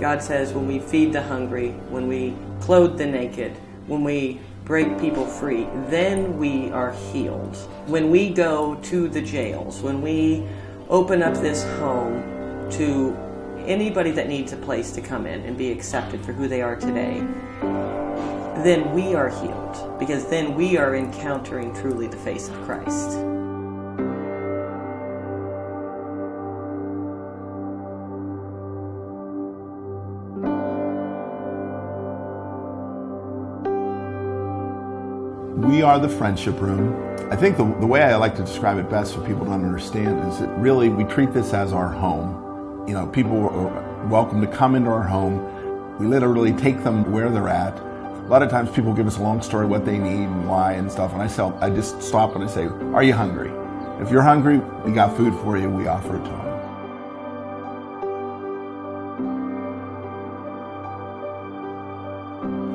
God says when we feed the hungry, when we clothe the naked, when we break people free, then we are healed. When we go to the jails, when we open up this home to anybody that needs a place to come in and be accepted for who they are today, then we are healed because then we are encountering truly the face of Christ. We are the friendship room. I think the, the way I like to describe it best for people to understand is that really we treat this as our home. You know, people are welcome to come into our home. We literally take them where they're at. A lot of times people give us a long story what they need and why and stuff, and I, say, I just stop and I say, Are you hungry? If you're hungry, we got food for you, we offer it to them.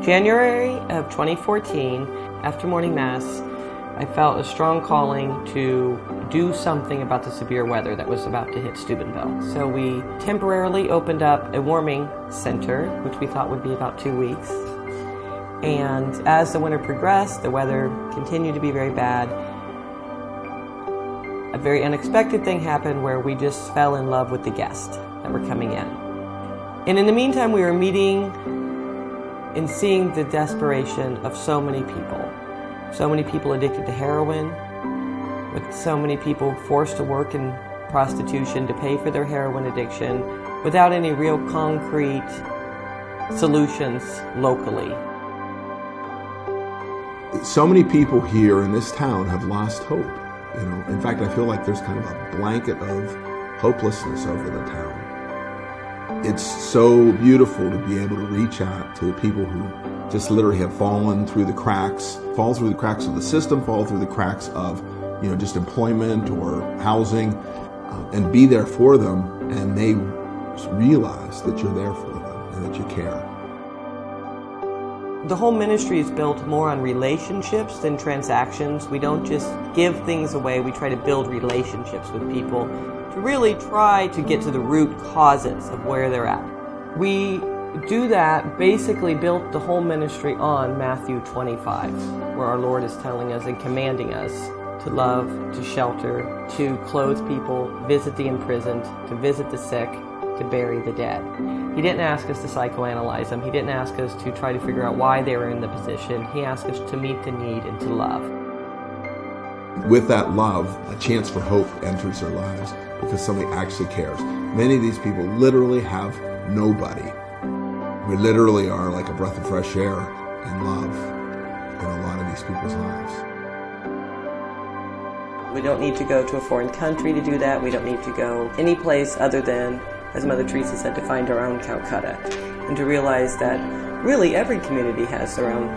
January of 2014, after morning mass, I felt a strong calling to do something about the severe weather that was about to hit Steubenville. So we temporarily opened up a warming center, which we thought would be about two weeks. And as the winter progressed, the weather continued to be very bad. A very unexpected thing happened where we just fell in love with the guests that were coming in. And in the meantime, we were meeting and seeing the desperation of so many people. So many people addicted to heroin, with so many people forced to work in prostitution to pay for their heroin addiction without any real concrete solutions locally. So many people here in this town have lost hope. You know, in fact, I feel like there's kind of a blanket of hopelessness over the town it's so beautiful to be able to reach out to people who just literally have fallen through the cracks, fall through the cracks of the system, fall through the cracks of, you know, just employment or housing, uh, and be there for them, and they realize that you're there for them and that you care. The whole ministry is built more on relationships than transactions. We don't just give things away, we try to build relationships with people to really try to get to the root causes of where they're at. We do that, basically built the whole ministry on Matthew 25, where our Lord is telling us and commanding us to love, to shelter, to clothe people, visit the imprisoned, to visit the sick, to bury the dead. He didn't ask us to psychoanalyze them. He didn't ask us to try to figure out why they were in the position. He asked us to meet the need and to love. With that love, a chance for hope enters their lives because somebody actually cares. Many of these people literally have nobody. We literally are like a breath of fresh air and love in a lot of these people's lives. We don't need to go to a foreign country to do that. We don't need to go any place other than, as Mother Teresa said, to find our own Calcutta and to realize that really every community has their own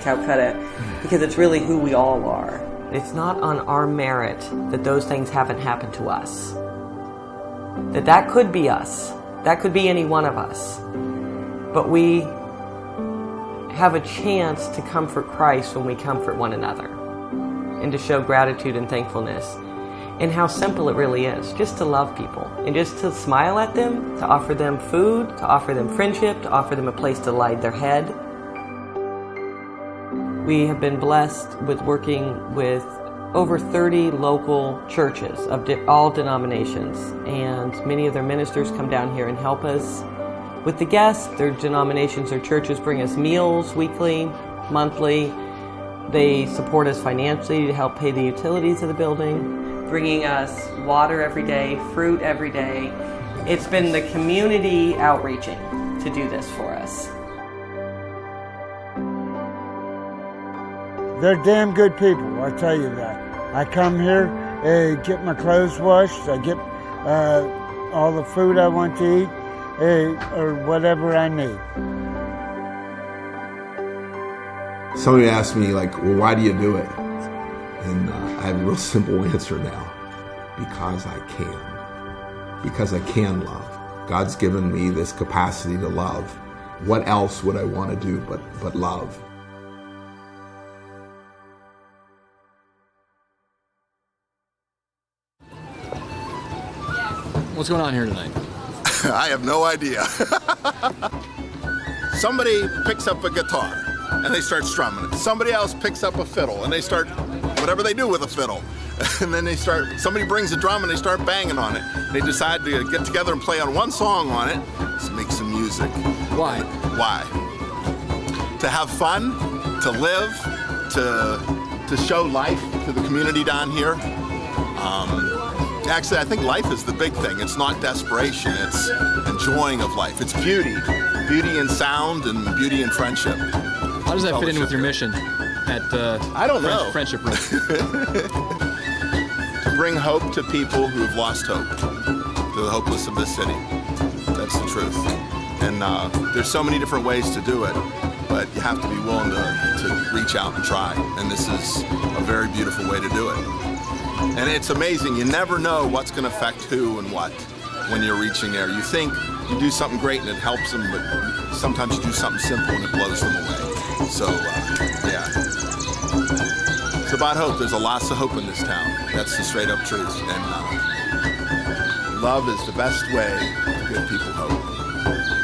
Calcutta because it's really who we all are. It's not on our merit that those things haven't happened to us. That that could be us. That could be any one of us. But we have a chance to comfort Christ when we comfort one another and to show gratitude and thankfulness and how simple it really is just to love people and just to smile at them, to offer them food, to offer them friendship, to offer them a place to lie their head we have been blessed with working with over 30 local churches of all denominations, and many of their ministers come down here and help us with the guests. Their denominations or churches bring us meals weekly, monthly. They support us financially to help pay the utilities of the building, bringing us water every day, fruit every day. It's been the community outreaching to do this for us. They're damn good people, I tell you that. I come here, uh, get my clothes washed, I get uh, all the food I want to eat, uh, or whatever I need. Somebody asked me, like, well, why do you do it? And uh, I have a real simple answer now because I can. Because I can love. God's given me this capacity to love. What else would I want to do but, but love? What's going on here tonight? I have no idea. Somebody picks up a guitar and they start strumming it. Somebody else picks up a fiddle and they start whatever they do with a fiddle. And then they start, somebody brings a drum and they start banging on it. They decide to get together and play on one song on it, Let's make some music. Why? Why? To have fun, to live, to, to show life to the community down here. Um, actually, I think life is the big thing. It's not desperation, it's enjoying of life. It's beauty. Beauty in sound and beauty in friendship. How does that fit in with your mission at uh, I don't French- know. Friendship Room? to bring hope to people who have lost hope, to the hopeless of this city. That's the truth. And uh, there's so many different ways to do it, but you have to be willing to, to reach out and try. And this is a very beautiful way to do it. And it's amazing. You never know what's going to affect who and what when you're reaching there. You think you do something great and it helps them, but sometimes you do something simple and it blows them away. So, uh, about hope. There's a lots of hope in this town. That's the straight up truth. And uh, love is the best way to give people hope.